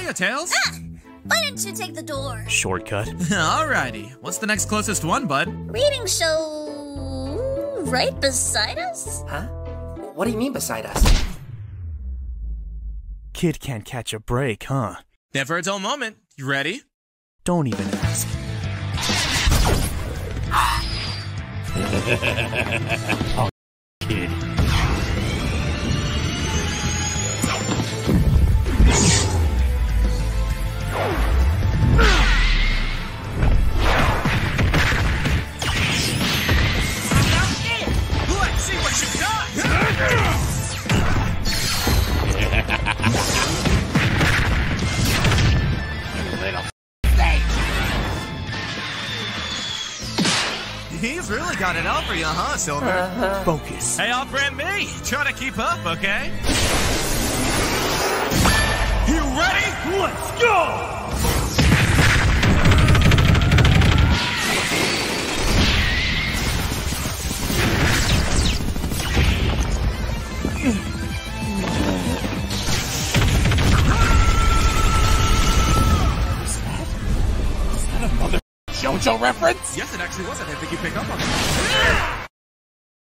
Hiya, Tails. Ah, why didn't you take the door? Shortcut. Alrighty. What's the next closest one, bud? Reading show right beside us? Huh? What do you mean beside us? Kid can't catch a break, huh? Never a dull moment. You ready? Don't even ask. oh, He's really got it out for you, huh, Silver? Uh-huh. Focus. Hey, off brand me. Try to keep up, okay? You ready? Let's go! JoJo reference? Yes, it actually was. I think you picked up on it.